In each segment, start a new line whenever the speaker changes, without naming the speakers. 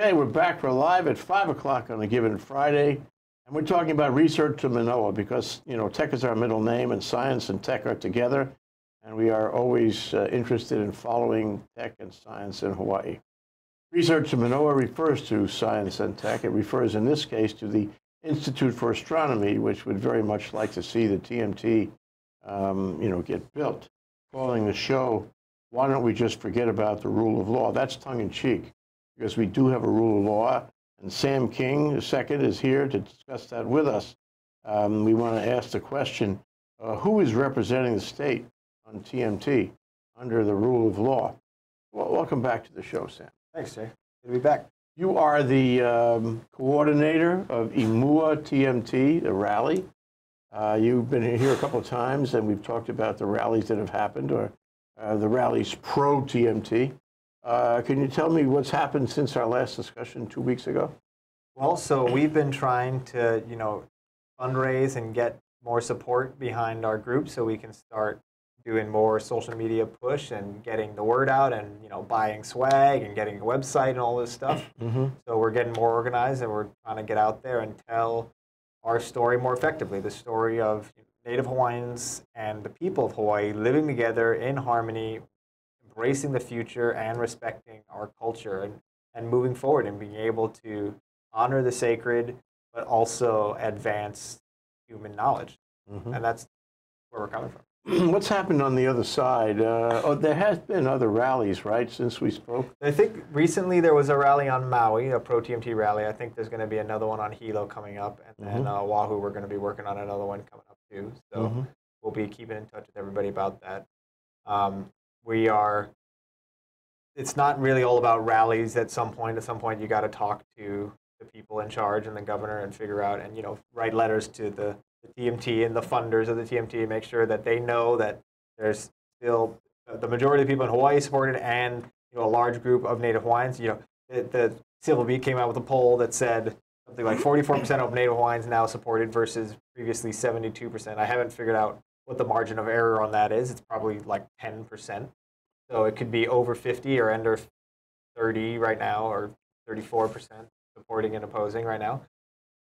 Okay, we're back. We're live at 5 o'clock on a given Friday. And we're talking about research to Manoa because, you know, tech is our middle name and science and tech are together. And we are always uh, interested in following tech and science in Hawaii. Research to Manoa refers to science and tech. It refers in this case to the Institute for Astronomy, which would very much like to see the TMT, um, you know, get built. Calling the show, why don't we just forget about the rule of law? That's tongue in cheek because we do have a rule of law. And Sam King, the second, is here to discuss that with us. Um, we want to ask the question uh, who is representing the state on TMT under the rule of law? Well, welcome back to the show, Sam.
Thanks, Jay. Good to be back.
You are the um, coordinator of IMUA TMT, the rally. Uh, you've been here a couple of times, and we've talked about the rallies that have happened, or uh, the rallies pro TMT. Uh, can you tell me what's happened since our last discussion two weeks ago?
Well, so we've been trying to, you know, fundraise and get more support behind our group so we can start doing more social media push and getting the word out and you know buying swag and getting a website and all this stuff. Mm-hmm. So we're getting more organized and we're trying to get out there and tell our story more effectively. The story of Native Hawaiians and the people of Hawaii living together in harmony embracing the future and respecting our culture and, and moving forward and being able to honor the sacred, but also advance human knowledge. Mm-hmm. And that's where we're coming from.
What's happened on the other side? Uh, oh, there has been other rallies, right, since we spoke?
I think recently there was a rally on Maui, a pro TMT rally. I think there's going to be another one on Hilo coming up. And then mm-hmm. uh, Oahu, we're going to be working on another one coming up too. So mm-hmm. we'll be keeping in touch with everybody about that. Um, we are it's not really all about rallies at some point. At some point you got to talk to the people in charge and the governor and figure out and you know write letters to the, the tmt and the funders of the tmt and make sure that they know that there's still uh, the majority of people in hawaii supported and you know a large group of native hawaiians. You know the, the civil beat came out with a poll that said something like 44% of native hawaiians now supported versus previously 72% i haven't figured out what the margin of error on that is it's probably like 10% so it could be over 50 or under 30 right now, or 34% supporting and opposing right now.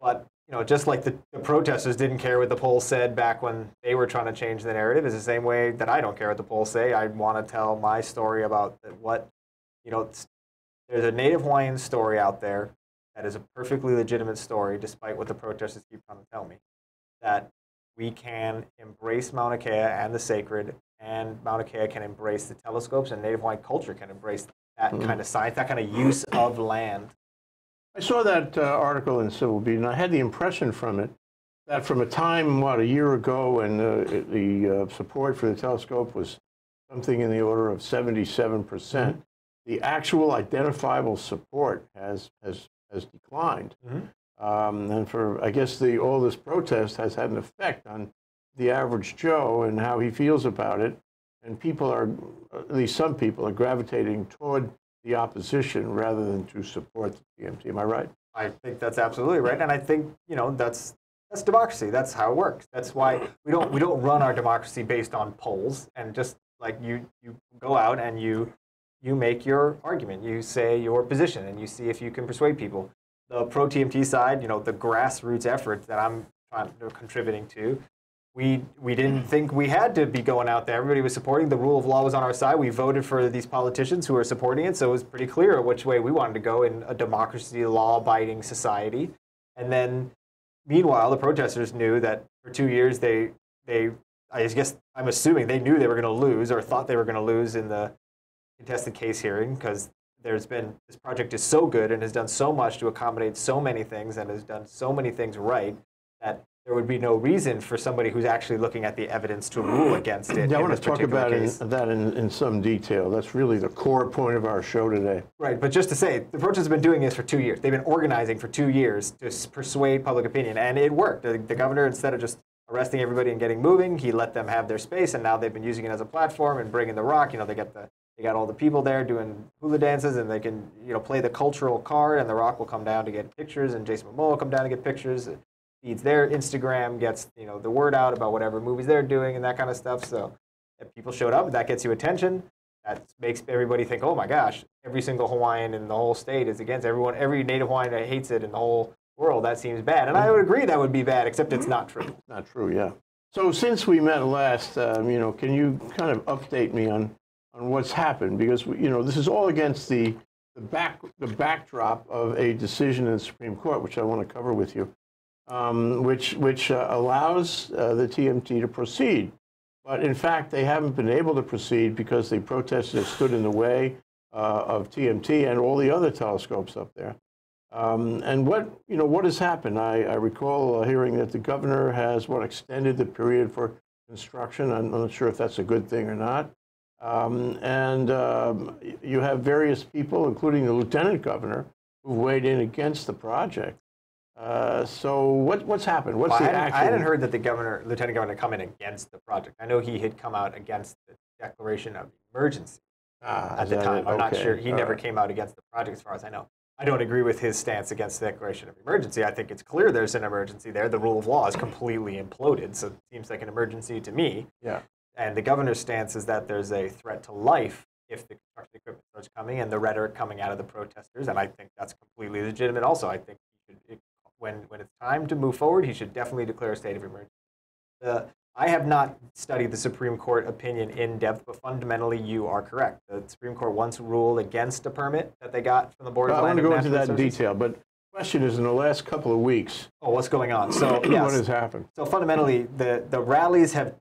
But you know, just like the, the, protesters didn't care what the polls said back when they were trying to change the narrative, is the same way that I don't care what the polls say. I want to tell my story about what, you know, there's a Native Hawaiian story out there that is a perfectly legitimate story, despite what the protesters keep trying to tell me, that we can embrace Mauna Kea and the sacred and Mauna Kea can embrace the telescopes, and Native Hawaiian culture can embrace that mm. kind of science, that kind of use of land.
I saw that uh, article in Civil Beat, and I had the impression from it that from a time, what, a year ago, when uh, the uh, support for the telescope was something in the order of 77%, mm-hmm. the actual identifiable support has, has, has declined. Mm-hmm. Um, and for, I guess, the, all this protest has had an effect on the average Joe and how he feels about it. And people are, at least some people, are gravitating toward the opposition rather than to support the TMT. Am I right?
I think that's absolutely right, and I think you know that's that's democracy. That's how it works. That's why we don't we don't run our democracy based on polls and just like you you go out and you you make your argument. You say your position and you see if you can persuade people. The pro TMT side, you know, the grassroots effort that I'm contributing to we we didn't think we had to be going out there. Everybody was supporting. The rule of law was on our side. We voted for these politicians who were supporting it, so it was pretty clear which way we wanted to go in a democracy, law-abiding society. And then, meanwhile, the protesters knew that for two years they they I guess I'm assuming they knew they were going to lose or thought they were going to lose in the contested case hearing because there's been this project is so good and has done so much to accommodate so many things and has done so many things right that there would be no reason for somebody who's actually looking at the evidence to rule against it.
Yeah, I want to talk about in, that in, in some detail. That's really the core point of our show today.
Right, but just to say, the protests have been doing this for two years. They've been organizing for two years to persuade public opinion, and it worked. The, the governor, instead of just arresting everybody and getting moving, he let them have their space, and now they've been using it as a platform and bringing the rock. You know, they get the they got all the people there doing hula dances, and they can you know play the cultural card, and the rock will come down to get pictures, and Jason Momoa will come down to get pictures feeds their Instagram, gets you know the word out about whatever movies they're doing and that kind of stuff. So if people showed up, that gets you attention. that makes everybody think, oh my gosh, every single Hawaiian in the whole state is against everyone. Every Native Hawaiian that hates it in the whole world. That seems bad, and I would agree that would be bad, except it's not true.
Not true, yeah. So since we met last, um, you know, can you kind of update me on on what's happened? Because you know, this is all against the the back the backdrop of a decision in the Supreme Court, which I want to cover with you, um, which which uh, allows uh, the TMT to proceed. But in fact, they haven't been able to proceed because the protesters have stood in the way uh, of TMT and all the other telescopes up there. Um, and what you know what has happened? I, I recall hearing that the governor has what extended the period for construction. I'm not sure if that's a good thing or not. Um, and um, you have various people, including the lieutenant governor, who weighed in against the project. Uh, so what, what's happened? What's
well,
the
I hadn't? I hadn't heard that the governor, lieutenant governor, come in against the project. I know he had come out against the declaration of emergency
Ah,
at the time.
it?
I'm not sure. He
all
never
right.
came out against the project, as far as I know. I don't agree with his stance against the declaration of emergency. I think it's clear there's an emergency there. The rule of law is completely imploded, so it seems like an emergency to me.
Yeah.
And the governor's stance is that there's a threat to life if the construction equipment starts coming and the rhetoric coming out of the protesters. And I think that's completely legitimate also. I think he should, it, when, when it's time to move forward, he should definitely declare a state of emergency. The, I have not studied the Supreme Court opinion in depth, but fundamentally you are correct. The Supreme Court once ruled against a permit that they got from the Board
Well,
of
I want to go into that in detail, but the question is, in the last couple of weeks,
Oh, what's going on? So
what has happened?
so fundamentally, the, the rallies have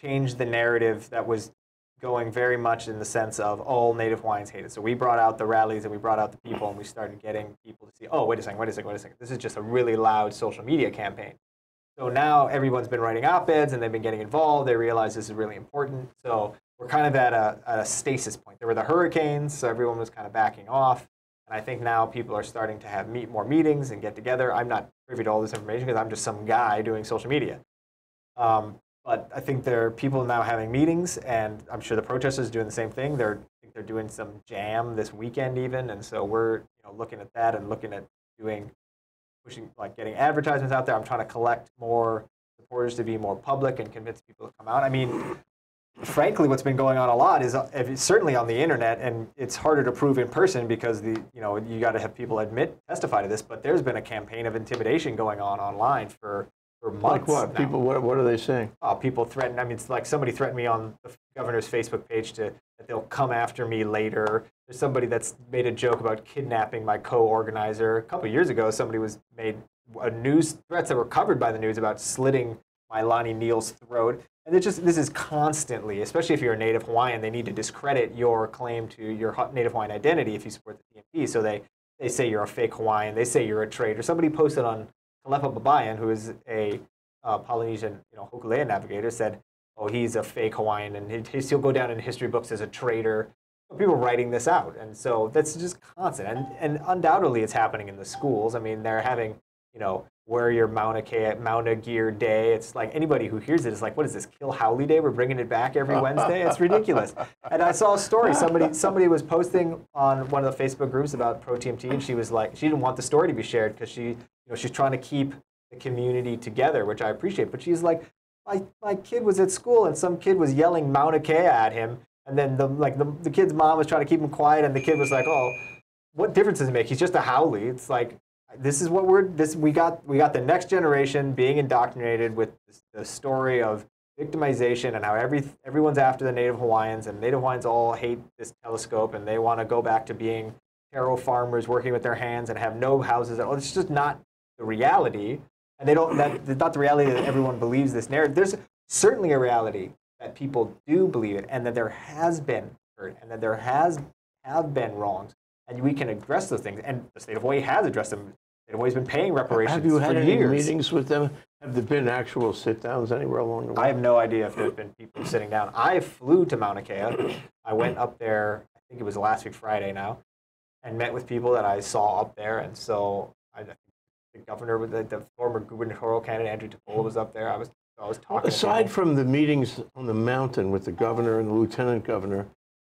changed the narrative that was going very much in the sense of all Native Hawaiians hate it. So we brought out the rallies and we brought out the people and we started getting people to see, oh, wait a second, wait a second, wait a second. This is just a really loud social media campaign. So now everyone's been writing op-eds and they've been getting involved. They realize this is really important. So we're kind of at a, at a stasis point. There were the hurricanes, so everyone was kind of backing off. And I think now people are starting to have meet more meetings and get together. I'm not privy to all this information because I'm just some guy doing social media. Um, but I think there are people now having meetings, and I'm sure the protesters are doing the same thing. They're they're doing some jam this weekend even, and so we're you know looking at that and looking at doing pushing like getting advertisements out there. I'm trying to collect more supporters to be more public and convince people to come out. I mean, frankly, what's been going on a lot is uh, certainly on the internet, and it's harder to prove in person because the you know you got to have people admit testify to this. But there's been a campaign of intimidation going on online for for months.
Like what?
now.
People, what, what are they saying?
Uh, people threaten. I mean, it's like somebody threatened me on the governor's Facebook page to that they'll come after me later. There's somebody that's made a joke about kidnapping my co-organizer. A couple years ago, somebody was made a news threats that were covered by the news about slitting my Lonnie Neal's throat. And it just this is constantly, especially if you're a Native Hawaiian, they need to discredit your claim to your Native Hawaiian identity if you support the TMT. So they they say you're a fake Hawaiian. They say you're a traitor. Somebody posted on Kalepa Baybayan, who is a uh, Polynesian, you know, Hokulea navigator, said, "Oh, he's a fake Hawaiian, and he- he'll go down in history books as a traitor." People writing this out, and so that's just constant, and and undoubtedly it's happening in the schools. I mean, they're having, you know, wear your Mauna Kea, Mauna Gear Day. It's like anybody who hears it is like, what is this? Kill Haole Day? We're bringing it back every Wednesday. It's ridiculous. And I saw a story. Somebody somebody was posting on one of the Facebook groups about Pro TMT, and she was like, she didn't want the story to be shared because she, you know, she's trying to keep the community together, which I appreciate. But she's like, my, my kid was at school and some kid was yelling Mauna Kea at him, and then the like the, the kid's mom was trying to keep him quiet, and the kid was like, oh, what difference does it make? He's just a Haole. It's like this is what we're this we got we got the next generation being indoctrinated with the story of victimization and how every everyone's after the Native Hawaiians and Native Hawaiians all hate this telescope and they want to go back to being taro farmers working with their hands and have no houses. Oh, it's just not the reality, and they don't. That, that's not the reality that everyone believes this narrative. There's certainly a reality that people do believe it, and that there has been hurt, and that there has have been wrongs, and we can address those things. And the state of Hawaii has addressed them. The state of Hawaii's been paying reparations
Have you had any
years.
meetings with them? Have there been actual sit-downs anywhere along the way?
I have no idea if there's been people sitting down. I flew to Mauna Kea. I went up there. I think it was last week Friday now, and met with people that I saw up there. And so I, the governor, the, the former gubernatorial candidate Andria Tupola was up there. I was I was talking. to
Aside from the meetings on the mountain with the governor and the lieutenant governor,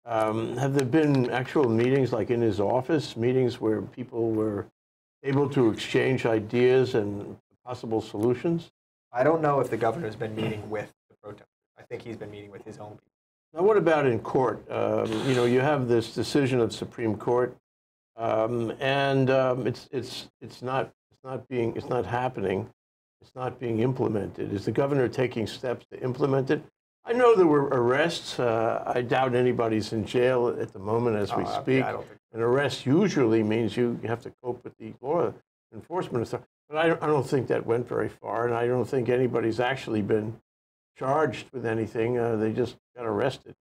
um, have there been actual meetings, like in his office, meetings where people were able to exchange ideas and possible solutions?
I don't know if the governor's been meeting with the protesters. I think he's been meeting with his own people.
Now, what about in court? Um, you know, you have this decision of Supreme Court, um, and um, it's it's it's not it's not being it's not happening. It's not being implemented. Is the governor taking steps to implement it? I know there were arrests. Uh, I doubt anybody's in jail at the moment as we
Uh,
speak.
yeah, I don't think
An arrest usually means you have to cope with the law enforcement authority. But I don't, I don't think that went very far, and I don't think anybody's actually been charged with anything. Uh, they just got arrested.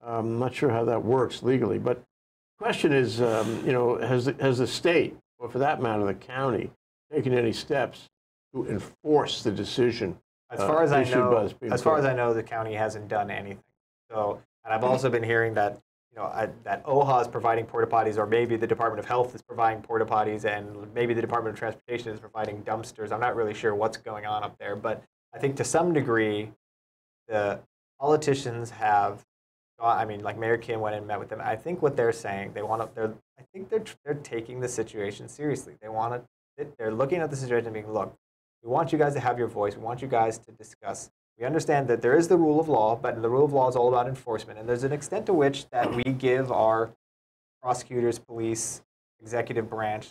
I'm not sure how that works legally, but the question is, um, you know, has the, has the state, or for that matter, the county, taken any steps to enforce the decision?
As
uh,
far as I know,
the
as far as I know, the county hasn't done anything. So, and I've also been hearing that you know I, that OHA is providing porta potties, or maybe the Department of Health is providing porta potties, and maybe the Department of Transportation is providing dumpsters. I'm not really sure what's going on up there, but I think to some degree, the politicians have. I mean, like Mayor Kim went and met with them. I think what they're saying, they want to. They're. I think they're they're taking the situation seriously. They want to. They're looking at the situation and being, look, we want you guys to have your voice. We want you guys to discuss. We understand that there is the rule of law, but the rule of law is all about enforcement. And there's an extent to which that we give our prosecutors, police, executive branch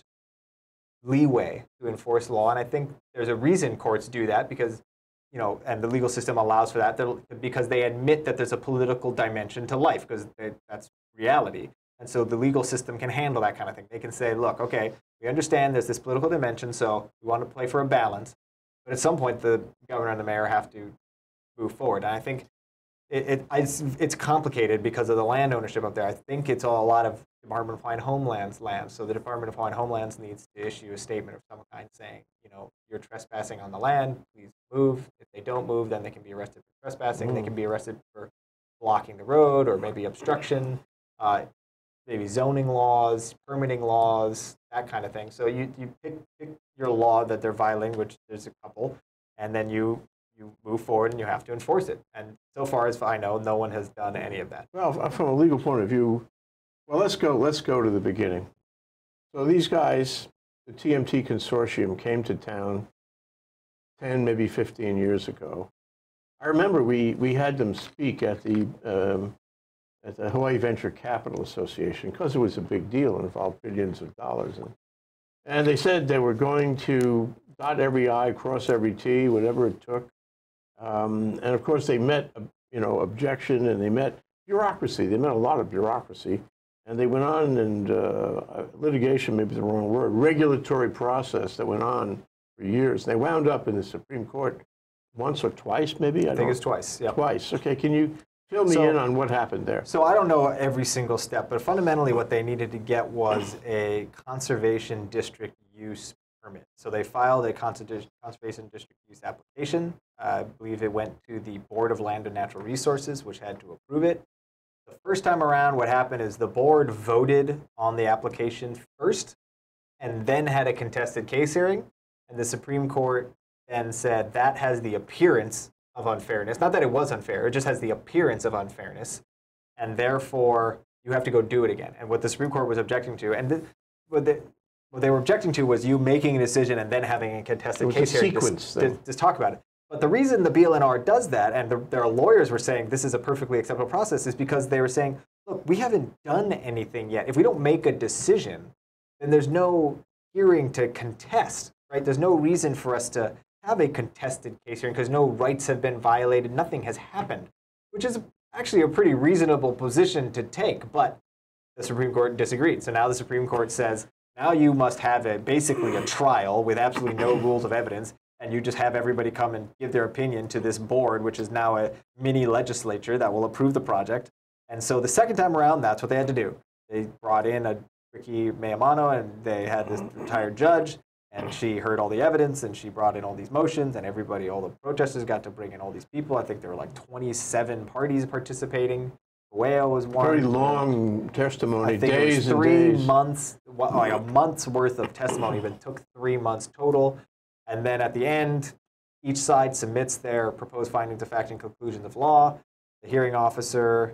leeway to enforce law. And I think there's a reason courts do that because, you know, and the legal system allows for that because they admit that there's a political dimension to life because that's reality. And so the legal system can handle that kind of thing. They can say, look, okay, we understand there's this political dimension, so we want to play for a balance. But at some point, the governor and the mayor have to move forward. And I think it, it, it's, it's complicated because of the land ownership up there. I think it's all, a lot of Department of Homeland Homeland's land. So the Department of Homeland Homelands needs to issue a statement of some kind saying, you know, you're trespassing on the land, please move. If they don't move, then they can be arrested for trespassing. They can be arrested for blocking the road or maybe obstruction. Uh, maybe zoning laws, permitting laws, that kind of thing. So you, you pick, pick your law that they're violating, which there's a couple, and then you, you move forward and you have to enforce it. And so far as I know, no one has done any of that.
Well, from a legal point of view, well, let's go. Let's go to the beginning. So these guys, the TMT consortium, came to town ten, maybe fifteen years ago. I remember we we had them speak at the um, at the Hawaii Venture Capital Association because it was a big deal and involved billions of dollars. And, and they said they were going to dot every I, cross every T, whatever it took. Um, and of course, they met, you know, objection and they met bureaucracy. They met a lot of bureaucracy. And they went on and uh, litigation, maybe the wrong word, regulatory process that went on for years. They wound up in the Supreme Court once or twice, maybe?
I think it's twice.
Twice. Okay, can you fill me
So-
in on what happened there?
So I don't know every single step, but fundamentally what they needed to get was a conservation district use permit. So they filed a conservation conservation district use application. I believe it went to the Board of Land and Natural Resources, which had to approve it. The first time around, what happened is the board voted on the application first and then had a contested case hearing. And the Supreme Court then said that has the appearance of unfairness. Not that it was unfair, it just has the appearance of unfairness. And therefore, you have to go do it again. And what the Supreme Court was objecting to, and th- what, they, what they were objecting to was you making a decision and then having a contested
a
case hearing to
sequence
to,
thing.
to talk about it. But the reason the BLNR does that, and the, their lawyers were saying this is a perfectly acceptable process, is because they were saying, look, we haven't done anything yet. If we don't make a decision, then there's no hearing to contest, right? There's no reason for us to have a contested case hearing because no rights have been violated, nothing has happened, which is actually a pretty reasonable position to take. But the Supreme Court disagreed. So now the Supreme Court says, now you must have a basically a trial with absolutely no rules of evidence, and you just have everybody come and give their opinion to this board, which is now a mini legislature that will approve the project. And so the second time around, that's what they had to do. They brought in a Riki May Amano, and they had this retired judge, and she heard all the evidence, and she brought in all these motions, and everybody, all the protesters got to bring in all these people. I think there were like 27 parties participating. Whale was one.
Very long testimony,
I think
days
it was
and
three
days.
months, like a oh, month's worth of testimony, but it took three months total. And then at the end, each side submits their proposed findings of fact and conclusions of law. The hearing officer,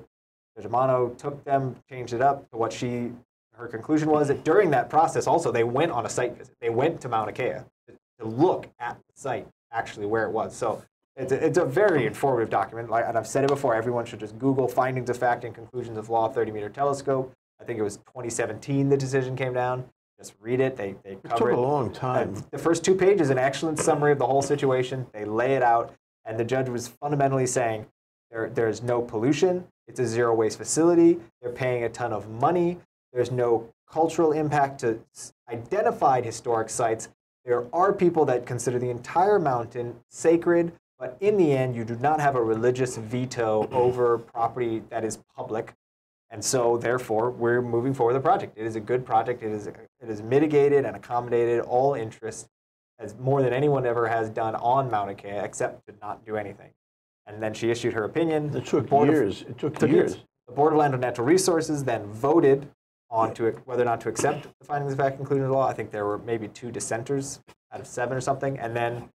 Judge Amano, took them, changed it up to what she, her conclusion was that during that process, also, they went on a site visit. They went to Mauna Kea to, look at the site, actually where it was. So It's a, it's a very informative document, like, and I've said it before. Everyone should just Google findings of fact and conclusions of law 30 meter telescope. I think it was 2017 the decision came down. Just read it. They they
It took a long time.
Uh, the first two pages, an excellent summary of the whole situation. They lay it out, and the judge was fundamentally saying there, there's no pollution. It's a zero waste facility. They're paying a ton of money. There's no cultural impact to identified historic sites. There are people that consider the entire mountain sacred, but in the end, you do not have a religious veto over property that is public. And so, therefore, we're moving forward with the project. It is a good project. It is, it is mitigated and accommodated all interests as more than anyone ever has done on Mauna Kea, except to not do anything. And then she issued her opinion.
It took
Board of-
years. It took
took
years.
The Board of Land and Natural Resources then voted on to whether or not to accept the findings of fact conclusion of the law. I think there were maybe two dissenters out of seven or something, and then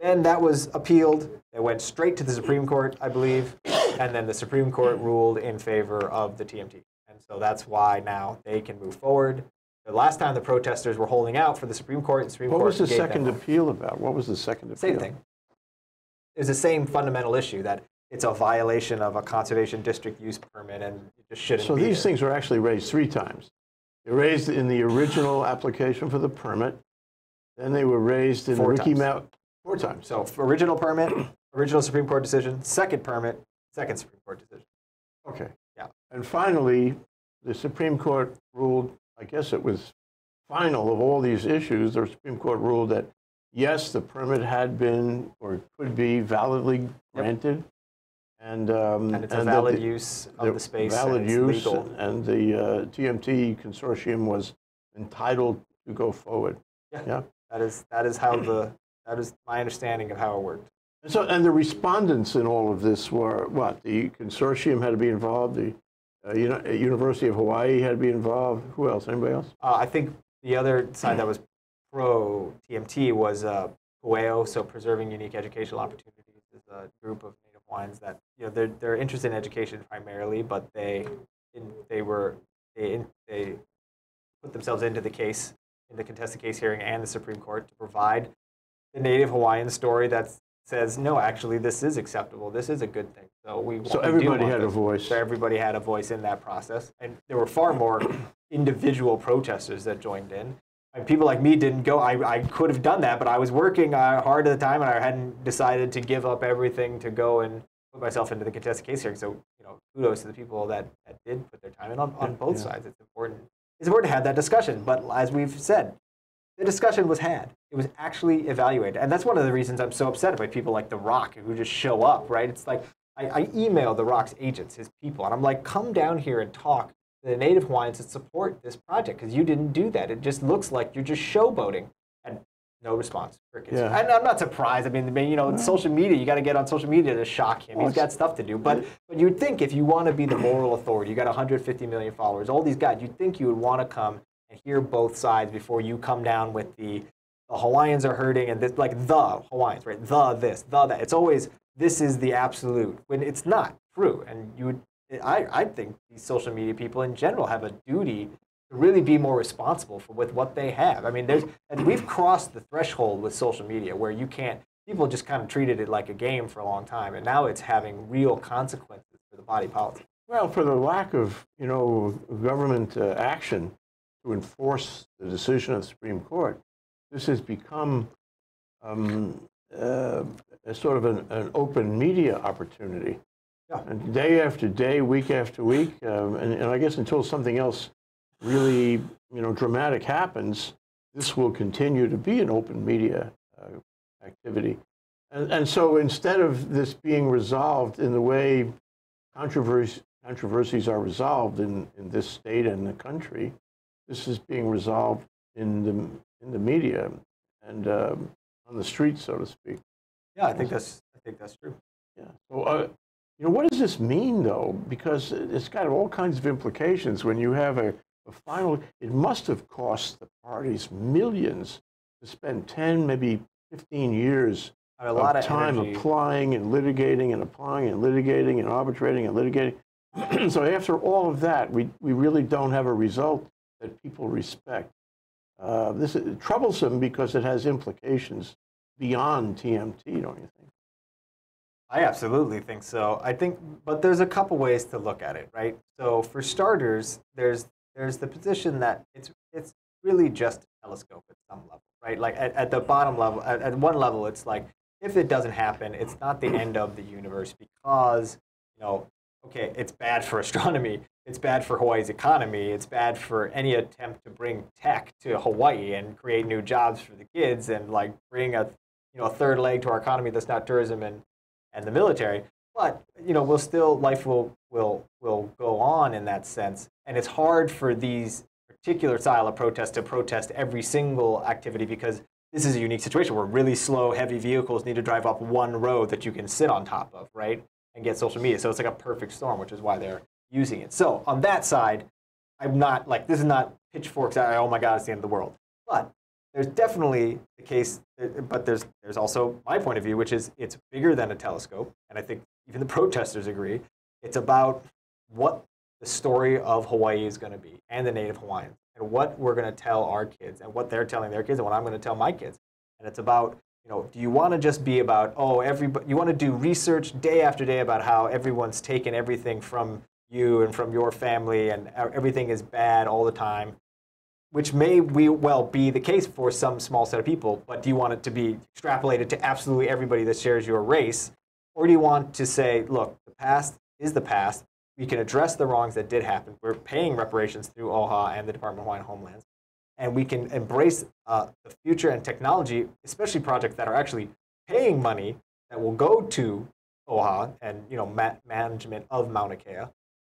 then that was appealed. It went straight to the Supreme Court, I believe, and then the Supreme Court ruled in favor of the TMT. And so that's why now they can move forward. The last time the protesters were holding out for the Supreme Court, the Supreme
What
Court
was the second appeal about? What was the second appeal?
same thing. It's the same fundamental issue that it's a violation of a conservation district use permit and it just shouldn't
So these
there.
things were actually raised three times. They were raised in the original application for the permit. Then they were raised in
Four
the Ricky
times.
Mount four times.
So original permit, original Supreme Court decision, second permit, second Supreme Court decision.
Okay.
Yeah.
And finally, the Supreme Court ruled, I guess it was final of all these issues, the Supreme Court ruled that yes, the permit had been or could be validly granted. And, um,
And it's a valid
the-
use of the space and
Valid use,
legal.
and the uh, TMT consortium was entitled to go forward. Yeah.
That is that is how the that is my understanding of how it worked.
And so, and the respondents in all of this were what? The consortium had to be involved. The uh, Uni- University of Hawaii had to be involved. Who else? Anybody else?
Uh, I think the other side that was pro TMT was uh, Pueo, so preserving unique educational opportunities is a group of Native that you know they're they're interested in education primarily, but they in, they were they in, they put themselves into the case in the contested case hearing and the Supreme Court to provide the Native Hawaiian story that says no, actually this is acceptable, this is a good thing. So we
So everybody had a voice.
So everybody had a voice in that process, and there were far more individual protesters that joined in. And people like me didn't go. I, I could have done that, but I was working uh, hard at the time, and I hadn't decided to give up everything to go and put myself into the contested case hearing. So you know, kudos to the people that, that did put their time in on, on both
yeah.
sides. It's important. It's important to have that discussion, but as we've said, the discussion was had. It was actually evaluated. And that's one of the reasons I'm so upset by people like The Rock who just show up, right? It's like I, I email The Rock's agents, his people, and I'm like, come down here and talk the Native Hawaiians that support this project because you didn't do that. It just looks like you're just showboating. And no response. Crickets.
Yeah.
And I'm not surprised. I mean, you know, it's social media, you got to get on social media to shock him.
Well,
He's got stuff to do. But, but you'd think if you want to be the moral authority, you got 150 million followers, all these guys, you'd think you would want to come and hear both sides before you come down with the the Hawaiians are hurting and this, like the Hawaiians, right? The this, the that. It's always this is the absolute when it's not true. And you would, I, I think these social media people in general have a duty to really be more responsible for with what they have. I mean, there's and we've crossed the threshold with social media where you can't. People just kind of treated it like a game for a long time, and now it's having real consequences for the body politic.
Well, for the lack of you know government uh, action to enforce the decision of the Supreme Court, this has become um, uh, a sort of an, an open media opportunity.
Yeah.
And day after day, week after week, um, and, and I guess until something else really you know dramatic happens, this will continue to be an open media uh, activity. And, and so instead of this being resolved in the way controversy, controversies are resolved in, in this state and the country, this is being resolved in the, in the media and um, on the streets, so to speak.
Yeah, I think that's I think that's true.
Yeah. So, uh, you know, what does this mean, though? Because it's got all kinds of implications when you have a, a final. It must have cost the parties millions to spend 10, maybe 15 years
A lot
of
of
time
energy.
applying and litigating and applying and litigating and arbitrating and litigating. so after all of that, we, we really don't have a result that people respect. Uh, this is troublesome because it has implications beyond TMT, don't you think?
I absolutely think so. I think, but there's a couple ways to look at it, right? So for starters, there's there's the position that it's it's really just a telescope at some level, right? Like at, at the bottom level, at, at one level, it's like if it doesn't happen, it's not the end of the universe because you know, okay, it's bad for astronomy, it's bad for Hawaii's economy, it's bad for any attempt to bring tech to Hawaii and create new jobs for the kids and like bring a you know a third leg to our economy that's not tourism and and the military. But you know, we'll still life will will will go on in that sense, and it's hard for these particular style of protest to protest every single activity because this is a unique situation where really slow, heavy vehicles need to drive up one road that you can sit on top of, right, and get social media. So it's like a perfect storm, which is why they're using it. So on that side, I'm not like this is not pitchforks. Oh my God, it's the end of the world. But there's definitely the case, but there's there's also my point of view, which is it's bigger than a telescope, and I think even the protesters agree. It's about what the story of Hawaii is going to be, and the Native Hawaiians, and what we're going to tell our kids, and what they're telling their kids, and what I'm going to tell my kids. And it's about you know, do you want to just be about oh everybody? You want to do research day after day about how everyone's taken everything from you and from your family, and everything is bad all the time which may well be the case for some small set of people, but do you want it to be extrapolated to absolutely everybody that shares your race? Or do you want to say, look, the past is the past. We can address the wrongs that did happen. We're paying reparations through OHA and the Department of Hawaiian Homelands. And we can embrace uh, the future and technology, especially projects that are actually paying money that will go to OHA and you know, ma management of Mauna Kea.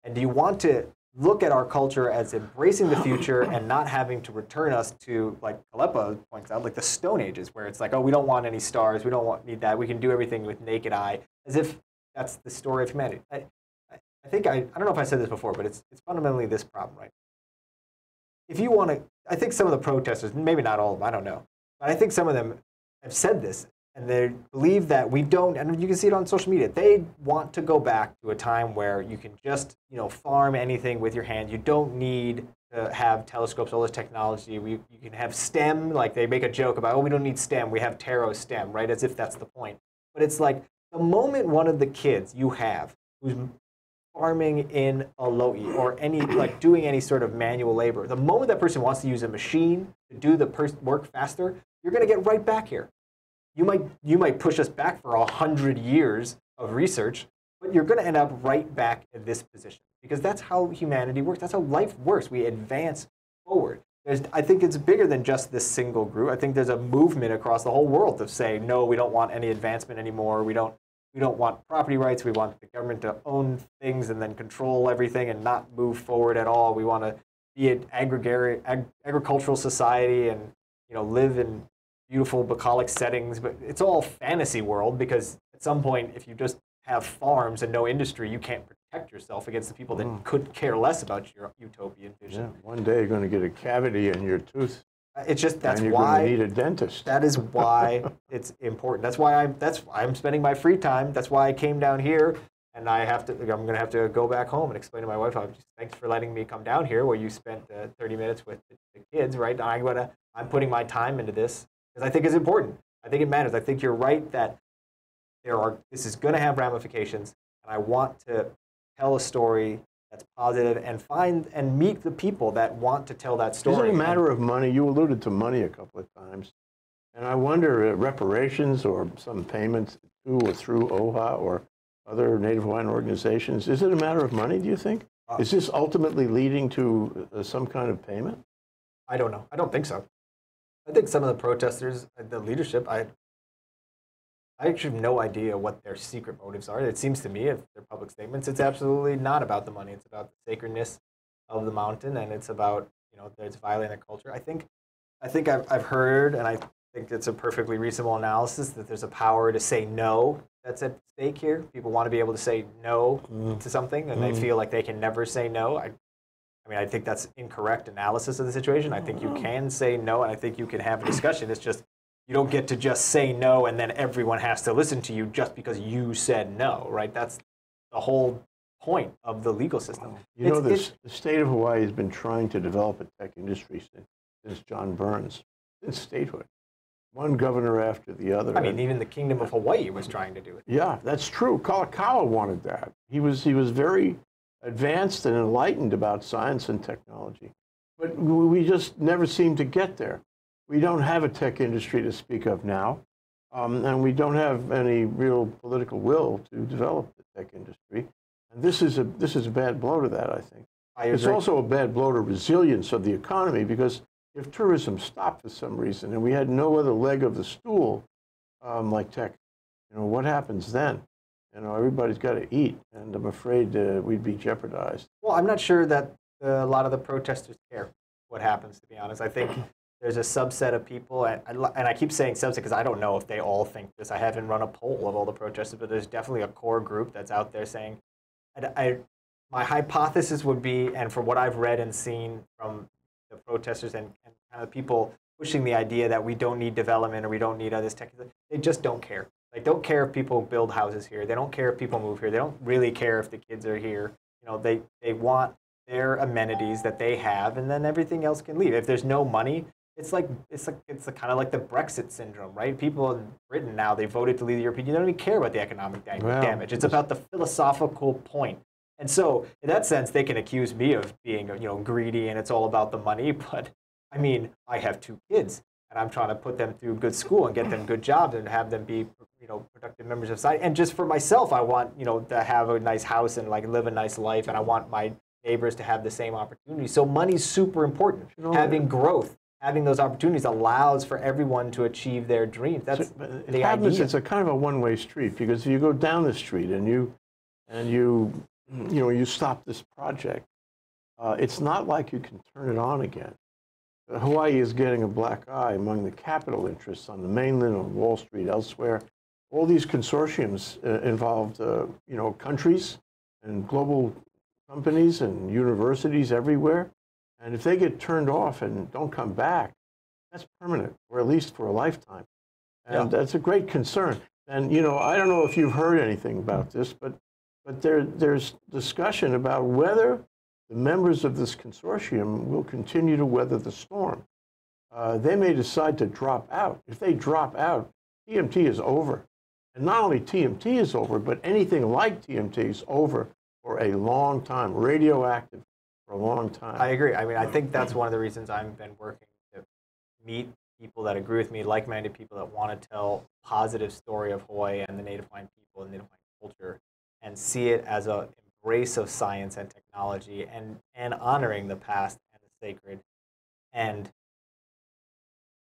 And do you want to look at our culture as embracing the future and not having to return us to, like Kalepa points out, like the Stone Ages, where it's like, oh, we don't want any stars, we don't want, need that, we can do everything with naked eye, as if that's the story of humanity. I, I think I, I don't know if I said this before, but it's, it's fundamentally this problem, right? If you want to, I think some of the protesters, maybe not all of them, I don't know, but I think some of them have said this and they believe that we don't and you can see it on social media they want to go back to a time where you can just you know farm anything with your hand. You don't need to have telescopes all this technology. We, you can have stem like they make a joke about oh we don't need stem we have taro stem right as if that's the point. But it's like the moment one of the kids you have who's farming in a lo'i or any like doing any sort of manual labor the moment that person wants to use a machine to do the work faster you're going to get right back here you might you might push us back for a hundred years of research, but you're going to end up right back in this position because that's how humanity works. That's how life works. We advance forward. There's, I think it's bigger than just this single group. I think there's a movement across the whole world of saying, no, we don't want any advancement anymore. We don't, we don't want property rights. We want the government to own things and then control everything and not move forward at all. We want to be an ag agricultural society and you know live in beautiful bucolic settings, but it's all fantasy world because at some point, if you just have farms and no industry, you can't protect yourself against the people that mm. could care less about your utopian vision.
Yeah, one day you're going to get a cavity in your tooth.
Uh, it's just that's
and you're
why
need a dentist.
That is why it's important. That's why I'm that's why I'm spending my free time. That's why I came down here, and I have to. I'm going to have to go back home and explain to my wife. I'm just thanks for letting me come down here, where you spent uh, 30 minutes with the, the kids. Right, I'm going to. I'm putting my time into this, because I think it's important. I think it matters. I think you're right that there are. This is going to have ramifications, and I want to tell a story that's positive and find and meet the people that want to tell that story.
Is it a matter of money? You alluded to money a couple of times, and I wonder uh, reparations or some payments to or through OHA or other Native Hawaiian organizations. Is it a matter of money? Do you think? Uh, is this ultimately leading to uh, some kind of payment?
I don't know. I don't think so. I think some of the protesters, uh, the leadership, I, I actually have no idea what their secret motives are. It seems to me, if they're public statements, it's absolutely not about the money. It's about the sacredness of the mountain, and it's about you know it's violating the culture. I think, I think I've I've heard, and I think it's a perfectly reasonable analysis that there's a power to say no that's at stake here. People want to be able to say no mm. to something, and mm. they feel like they can never say no. I mean, I think that's incorrect analysis of the situation. I think you mm-hmm. can say no, and I think you can have a discussion. It's just you don't get to just say no, and then everyone has to listen to you just because you said no, right? That's the whole point of the legal system.
You it's, know, this, the state of Hawaii has been trying to develop a tech industry since, since John Burns, since statehood. one governor after the other.
I mean, even the Kingdom of Hawaii was trying to do it.
Yeah, that's true. Kalakaua wanted that. He was he was very advanced and enlightened about science and technology, but we just never seem to get there. We don't have a tech industry to speak of now, um, and we don't have any real political will to develop the tech industry. And this is a this is a bad blow to that. I think.
I
It's
agree.
also a bad blow to resilience of the economy because if tourism stopped for some reason and we had no other leg of the stool, um, like tech, you know, what happens then? You know, everybody's got to eat, and I'm afraid uh, we'd be jeopardized.
Well, I'm not sure that uh, a lot of the protesters care what happens. To be honest, I think there's a subset of people, and I, and I keep saying subset because I don't know if they all think this. I haven't run a poll of all the protesters, but there's definitely a core group that's out there saying, I, I- my hypothesis would be, and from what I've read and seen from the protesters and, and kind of the people pushing the idea that we don't need development or we don't need all this tech, they just don't care. They don't care if people build houses here. They don't care if people move here. They don't really care if the kids are here. You know, they, they want their amenities that they have, and then everything else can leave. If there's no money, it's like it's like it's kind of like the Brexit syndrome, right? People in Britain now they voted to leave the European. Union. They don't even care about the economic da-
Well,
damage. It's about the philosophical point. And so, in that sense, they can accuse me of being, you know, greedy and it's all about the money. But I mean, I have two kids, and I'm trying to put them through good school and get them good jobs and have them be, you know, productive members of society. And just for myself, I want, you know, to have a nice house and like live a nice life, and I want my neighbors to have the same opportunities. So money's super important. Having growth, having those opportunities allows for everyone to achieve their dreams. That's
So, but
the
happens,
idea.
it's a kind of a one-way street because if you go down the street and you and you you know you stop this project, uh, it's not like you can turn it on again. Hawaii is getting a black eye among the capital interests on the mainland, on Wall Street, elsewhere. All these consortiums uh, involved, uh, you know, countries and global companies and universities everywhere. And if they get turned off and don't come back, that's permanent, or at least for a lifetime. And
Yeah.
that's a great concern. And you know, I don't know if you've heard anything about this, but but there there's discussion about whether the members of this consortium will continue to weather the storm. Uh, they may decide to drop out. If they drop out, TMT is over. And not only TMT is over, but anything like TMT is over for a long time, radioactive for a long time.
I agree. I mean, I think that's one of the reasons I've been working to meet people that agree with me, like-minded people that want to tell a positive story of Hawaii and the Native Hawaiian people and Native Hawaiian culture, and see it as a embrace of science and technology, and and honoring the past and the sacred, and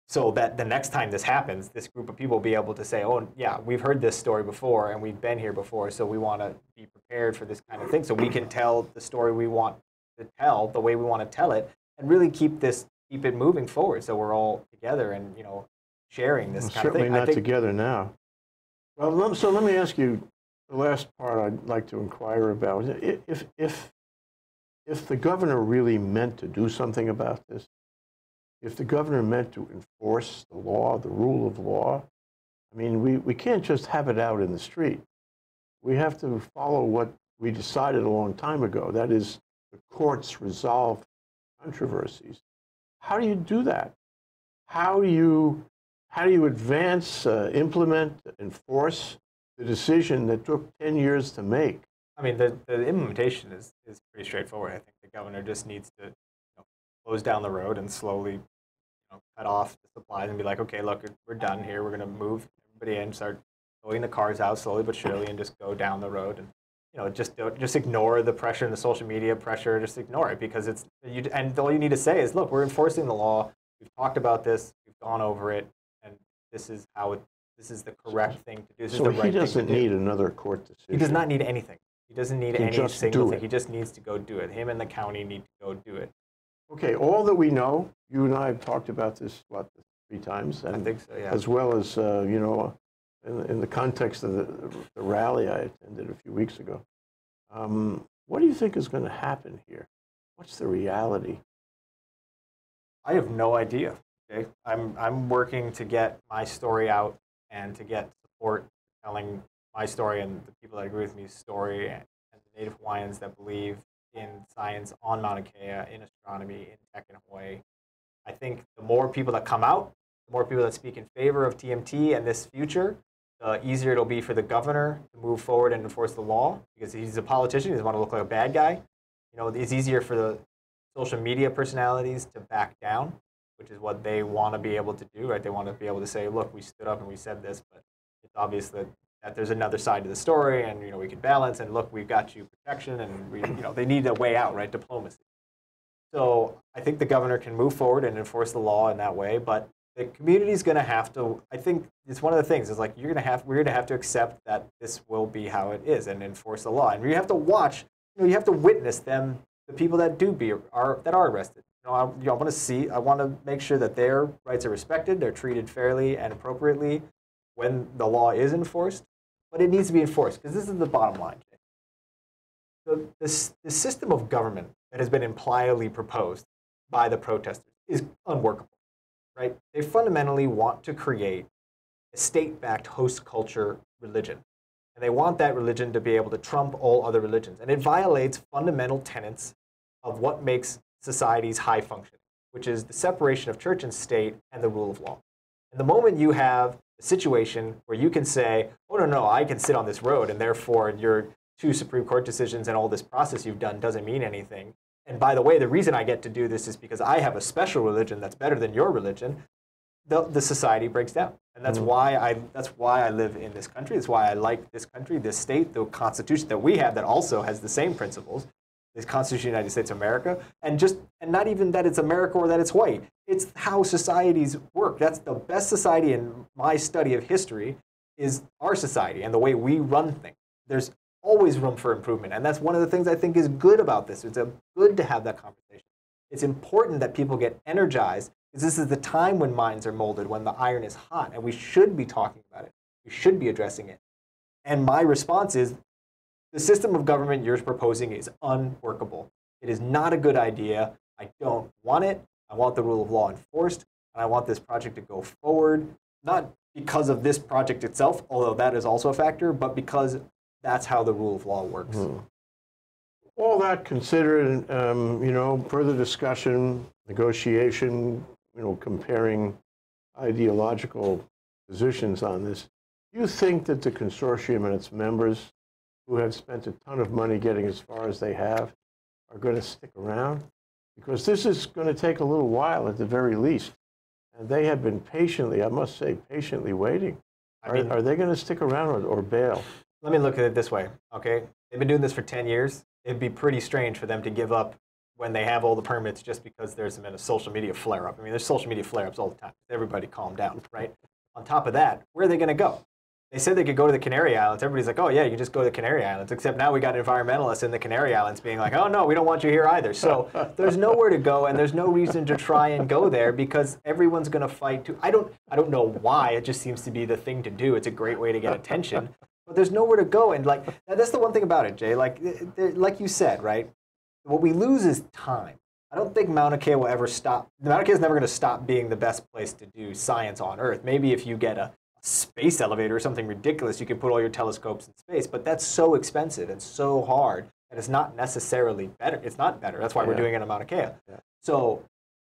so that the next time this happens, this group of people will be able to say, "Oh, yeah, we've heard this story before, and we've been here before, so we want to be prepared for this kind of thing, so we can tell the story we want to tell the way we want to tell it, and really keep this, keep it moving forward, so we're all together and you know, sharing this
Well,
kind of
certainly
thing." I
not together now. Well, so let me ask you the last part I'd like to inquire about. If, if, if the governor really meant to do something about this, if the governor meant to enforce the law, the rule of law, I mean, we, we can't just have it out in the street. We have to follow what we decided a long time ago. That is, the courts resolve controversies. How do you do that? How do you how do you advance, uh, implement, enforce the decision that took 10 years to make?
I mean, the, the implementation is, is pretty straightforward. I think the governor just needs to you know, close down the road and slowly you know, cut off the supplies and be like, okay, look, we're done here. We're going to move everybody in, start throwing the cars out slowly but surely, and just go down the road. And you know, just don't, just ignore the pressure and the social media pressure. Just ignore it because it's you. And all you need to say is, look, we're enforcing the law. We've talked about this. We've gone over it, and this is how it. This is the correct thing to do. This is
So
the
he
right
doesn't
thing to do.
need another court decision.
He does not need anything. He doesn't need
He
any
just
single
do
thing.
it.
He just needs to go do it. Him and the county need to go do it.
Okay, all that we know, you and I have talked about this, what, three times?
I
and
think so. Yeah.
As well as, uh, you know, in, in the context of the, the rally I attended a few weeks ago. Um, what do you think is going to happen here? What's the reality?
I have no idea. Okay, I'm I'm working to get my story out and to get support telling my story and the people that agree with me's story and, the Native Hawaiians that believe in science on Mauna Kea, in astronomy, in tech in Hawaii. I think the more people that come out, the more people that speak in favor of TMT and this future, the easier it'll be for the governor to move forward and enforce the law because he's a politician. He doesn't want to look like a bad guy. You know, it's easier for the social media personalities to back down, which is what they want to be able to do, right? They want to be able to say, look, we stood up and we said this, but it's obvious that, that there's another side to the story and, you know, we can balance and look, we've got you protection and we, you know, they need a way out, right? Diplomacy. So I think the governor can move forward and enforce the law in that way, but the community is going to have to. I think it's one of the things is like you're going to have we're going to have to accept that this will be how it is and enforce the law, and you have to watch. You know, you have to witness them, the people that do be are that are arrested. Know, I, you know, I want to see. I want to make sure that their rights are respected, they're treated fairly and appropriately when the law is enforced. But it needs to be enforced because this is the bottom line. The, this, the system of government that has been impliedly proposed by the protesters is unworkable right? They fundamentally want to create a state-backed host culture religion. And they want that religion to be able to trump all other religions. And it violates fundamental tenets of what makes societies high functioning, which is the separation of church and state and the rule of law. And the moment you have a situation where you can say, oh, no, no, I can sit on this road, and therefore your two Supreme Court decisions and all this process you've done doesn't mean anything, and by the way, the reason I get to do this is because I have a special religion that's better than your religion. The, the society breaks down, and that's mm. why I that's why I live in this country. That's why I like this country, this state, the Constitution that we have that also has the same principles. The Constitution of the United States of America, and just and not even that it's America or that it's white. It's how societies work. That's the best society in my study of history is our society and the way we run things. There's always room for improvement. And that's one of the things I think is good about this. It's a good to have that conversation. It's important that people get energized because this is the time when minds are molded, when the iron is hot, and we should be talking about it. We should be addressing it. And my response is the system of government you're proposing is unworkable. It is not a good idea. I don't want it. I want the rule of law enforced, and I want this project to go forward, not because of this project itself, although that is also a factor, but because that's how the rule of law works. Hmm.
All that considered, um, you know, further discussion, negotiation, you know, comparing ideological positions on this. Do you think that the consortium and its members, who have spent a ton of money getting as far as they have, are going to stick around? Because this is going to take a little while at the very least. And they have been patiently, I must say, patiently waiting. Are, I mean, are they going to stick around or, or bail?
let me look at it this way, okay? They've been doing this for 10 years. It'd be pretty strange for them to give up when they have all the permits just because there's been a social media flare up. I mean, there's social media flare ups all the time. Everybody calm down, right? On top of that, where are they going to go? They said they could go to the Canary Islands. Everybody's like, oh, yeah, you can just go to the Canary Islands. Except now we got environmentalists in the Canary Islands being like, oh, no, we don't want you here either. So there's nowhere to go, and there's no reason to try and go there because everyone's going to fight to. I don't, I don't know why. It just seems to be the thing to do. It's a great way to get attention. But there's nowhere to go, and like that's the one thing about it, Jay. Like, like you said, right? What we lose is time. I don't think Mauna Kea will ever stop. Mauna Kea is never going to stop being the best place to do science on Earth. Maybe if you get a space elevator or something ridiculous, you can put all your telescopes in space. But that's so expensive and so hard, and it's not necessarily better. It's not better. That's why yeah. we're doing it in Mauna Kea. Yeah. So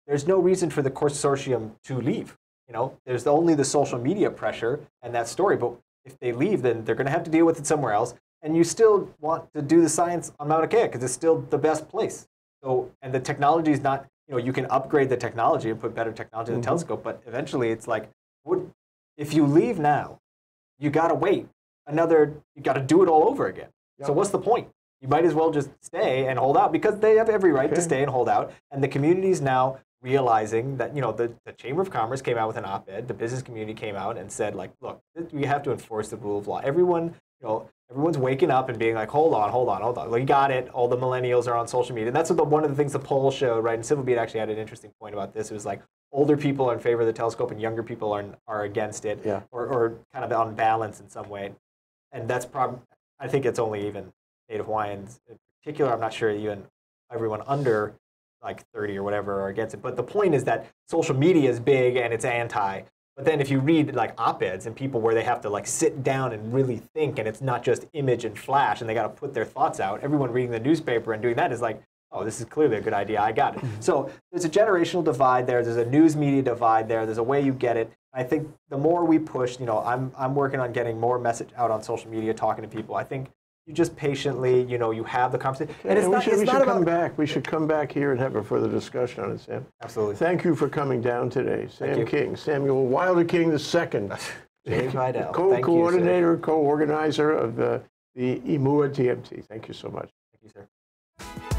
there's no reason for the consortium to leave. You know, there's only the social media pressure and that story. But if they leave, then they're going to have to deal with it somewhere else. And you still want to do the science on Mauna Kea because it's still the best place. So, and the technology is not, you know, you can upgrade the technology and put better technology in the mm-hmm. telescope, but eventually it's like, would, if you leave now, you got to wait another, you got to do it all over again. Yep. So what's the point? You might as well just stay and hold out because they have every right okay. to stay and hold out. And the community is now realizing that you know the, the chamber of commerce came out with an op-ed the business community came out and said like look we have to enforce the rule of law everyone you know everyone's waking up and being like hold on hold on hold on we got it all the millennials are on social media and that's what the, one of the things the poll showed right and civil beat actually had an interesting point about this it was like older people are in favor of the telescope and younger people are, are against it
yeah.
or, or kind of on balance in some way and that's probably i think it's only even native hawaiians in particular i'm not sure even everyone under like 30 or whatever are against it. But the point is that social media is big and it's anti. But then if you read like op-eds and people where they have to like sit down and really think and it's not just image and flash and they got to put their thoughts out, everyone reading the newspaper and doing that is like, oh, this is clearly a good idea. I got it. Mm-hmm. So there's a generational divide there. There's a news media divide there. There's a way you get it. I think the more we push, you know, I'm, I'm working on getting more message out on social media, talking to people. I think you just patiently, you know, you have the conversation.
And, and we should, we should come back. We should come back here and have a further discussion on it, Sam.
Absolutely.
Thank you for coming down today. Sam King, Samuel Wilder King II.
Jay Fidell.
Co-coordinator, co-organizer of the, the Imua TMT. Thank you so much.
Thank you, sir.